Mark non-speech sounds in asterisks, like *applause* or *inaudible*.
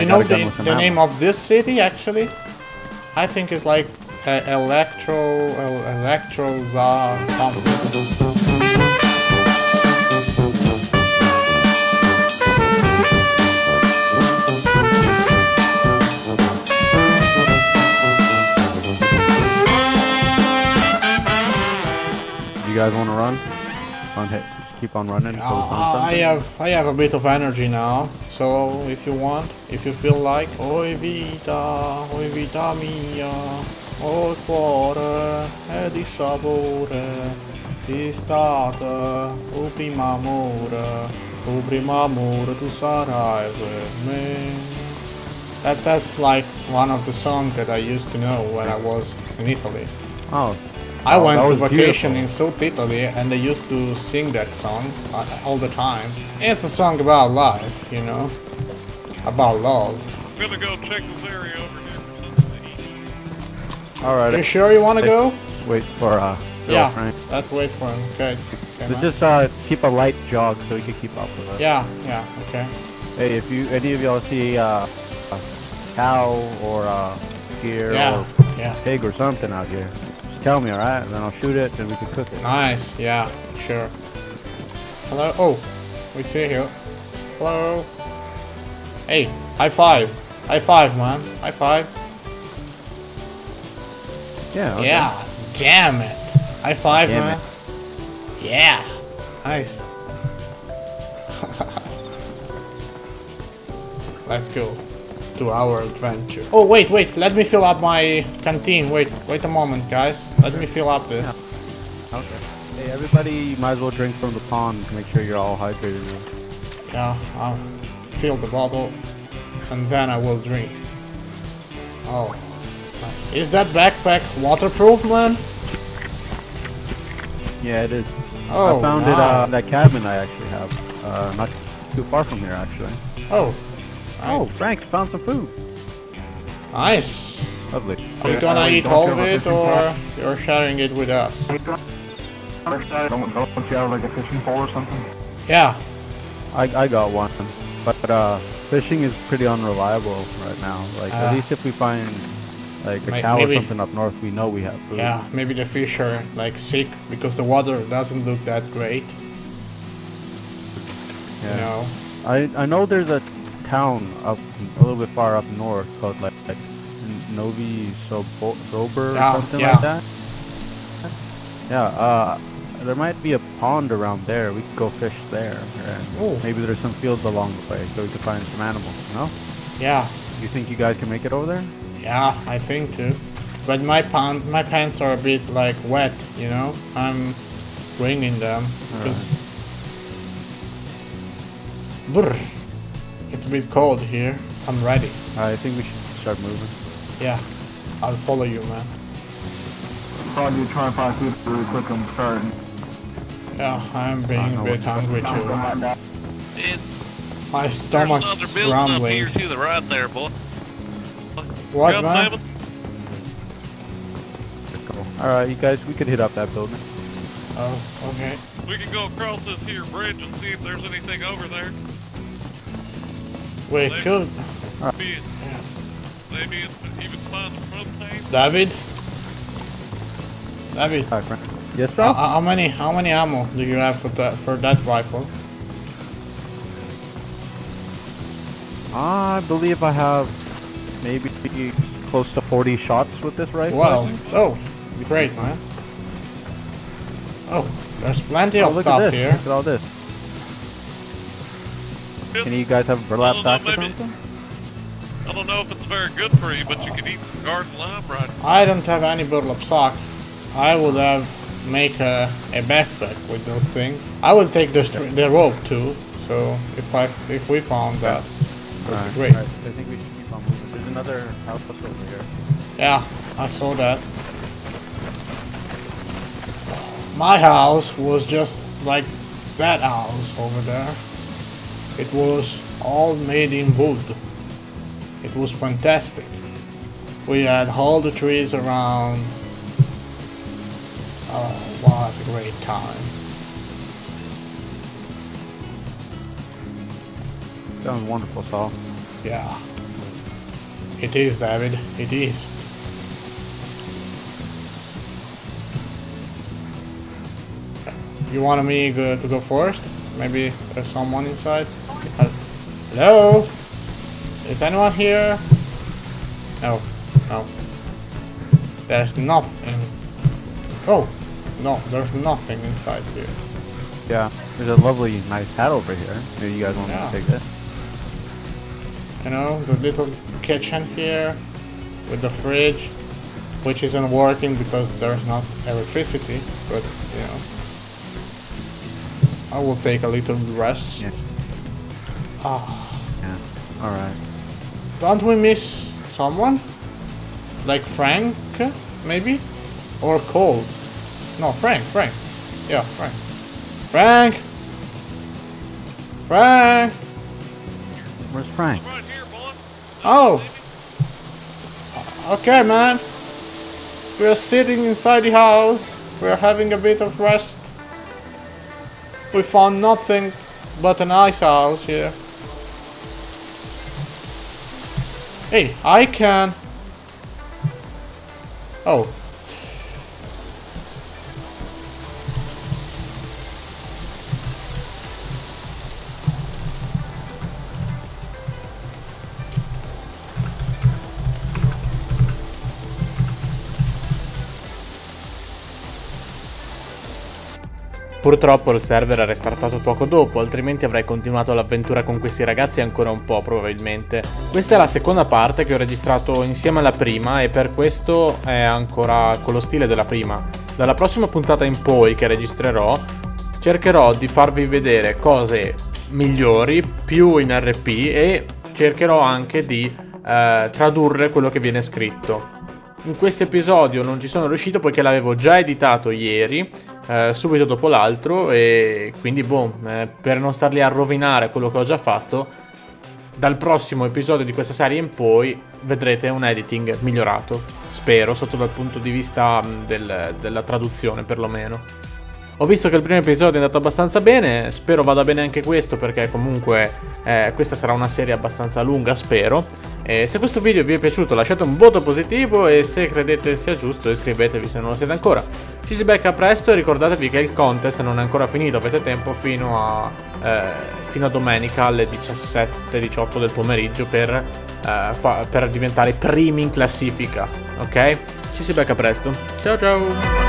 I know got a gun the, the name of this city actually? I think it's like uh, Electro El- Electro Za something. You guys want to run? On hit. Keep on running. until we find Uh, I have I have a bit of energy now, so if you want, if you feel like, oi vita, oi vita mia, o cuore è di sapore, si stata o prima amore, o prima amore tu sarai with me. That that's like one of the songs that I used to know when I was in Italy. Oh, I Oh, went that to vacation beautiful. in South Italy and they used to sing that song uh, all the time. It's a song about life, you know, about love. I'm gonna go check this area over here for something to eat. all right. Are you sure you want to go? Wait for uh. Bill, Yeah, Frank. let's wait for him. Okay. okay So just uh keep a light jog so we can keep up with us. yeah, yeah, okay. Hey, if you any of y'all see uh, a cow or a deer Yeah, or yeah. pig or something out here, just tell me, all right? And then I'll shoot it and we can cook it. Nice, yeah, sure. Hello? Oh, we see you. Hello? Hey, high five. High five, man. High five. Yeah. okay. Yeah, damn it. High five, Damn man. Yeah, nice. *laughs* Let's go to our adventure. Oh, wait, wait. Let me fill up my canteen. Wait, wait a moment, guys. Let me fill up this. Okay. Hey, everybody, you might as well drink from the pond to make sure you're all hydrated. Yeah, I'll fill the bottle and then I will drink. Oh. Is that backpack waterproof, man? Yeah, it is. Oh, I found it uh, nice. that cabin I actually have, uh, not too far from here actually. Oh. Oh, Frank found some food. Nice. Lovely. Are you gonna eat all of it or you're sharing it with us? Don't, don't you have like a fishing pole or something? Yeah. I, I got one, but uh, fishing is pretty unreliable right now. Like Ah. at least if we find like a cow maybe- or something up north, we know we have food. Yeah, maybe the fish are like sick because the water doesn't look that great. Yeah. You know. I I know there's a town up a little bit far up north called like, like Novi Sobo- Sober or Yeah, something yeah. like that. Yeah. Uh, there might be a pond around there. We could go fish there, and maybe there's some fields along the way, so we could find some animals. You know? Yeah, You think you guys can make it over there? yeah, I think too. But my pants, my pants are a bit like wet, you know. I'm wringing them because. Brr. It's a bit cold here. I'm ready. I think we should start moving. Yeah, I'll follow you, man. Probably try and find food really quick and start. Yeah, I'm being a bit hungry too. It, My there's stomach's another building up grumbling. here to the right there, boy. What, Come, man? David. Cool. All right, you guys, we could hit up that building. Oh, okay. We can go across this here bridge and see if there's anything over there. We could. Maybe, maybe even find some propane. David? David, All right, Frank. Yes, sir. how, how many how many ammo do you have for that for that rifle? I believe I have maybe close to 40 shots with this rifle. I Well, think. oh, great, man. Oh, there's plenty Oh, of look stuff at this. here. Look at all this. Any of you guys have burlap sacks or something? I don't know if it's very good for you, but you can eat some garden lime right now. I don't have any burlap sock. I would have make a, a backpack with those things. I will take the str- the rope too. So if I if we found that, would Alright, be great. alright, I think we should keep on moving. There's another house over here. Yeah, I saw that. My house was just like that house over there. It was all made in wood. It was fantastic. We had all the trees around. Oh, what a great time. Sounds wonderful, Saul. Yeah. It is, David. It is. You want me go, to go first? Maybe there's someone inside. Hel- Hello? Is anyone here? No. No. There's nothing. Oh. No, there's nothing inside here. Yeah, there's a lovely, nice hat over here. Maybe you guys want Yeah. to take it? You know, the little kitchen here with the fridge, which isn't working because there's not electricity, but you know. I will take a little rest. Yeah. Ah, Yeah. All right. don't we miss someone? Like Frank, maybe? Or Cole? No, Frank, Frank. Yeah, Frank. Frank! Frank! Where's Frank? Right here, boy. Oh! Okay, man. We are sitting inside the house. We are having a bit of rest. We found nothing but an ice house here. Hey, I can. Oh. Purtroppo il server ha restartato poco dopo, altrimenti avrei continuato l'avventura con questi ragazzi ancora un po' probabilmente. Questa è la seconda parte che ho registrato insieme alla prima e per questo è ancora con lo stile della prima. Dalla prossima puntata in poi che registrerò cercherò di farvi vedere cose migliori, più in RP e cercherò anche di eh, tradurre quello che viene scritto. In questo episodio non ci sono riuscito poiché l'avevo già editato ieri, eh, subito dopo l'altro, e quindi boh, eh, per non starli a rovinare quello che ho già fatto, dal prossimo episodio di questa serie in poi vedrete un editing migliorato, spero, sotto dal punto di vista mh, del- della traduzione perlomeno. Ho visto che il primo episodio è andato abbastanza bene, spero vada bene anche questo perché comunque eh, questa sarà una serie abbastanza lunga, spero. E se questo video vi è piaciuto lasciate un voto positivo e se credete sia giusto iscrivetevi se non lo siete ancora. Ci si becca presto e ricordatevi che il contest non è ancora finito, avete tempo fino a, eh, fino a domenica alle 17-18 del pomeriggio per, eh, per diventare primi in classifica, ok? Ci si becca presto. Ciao ciao!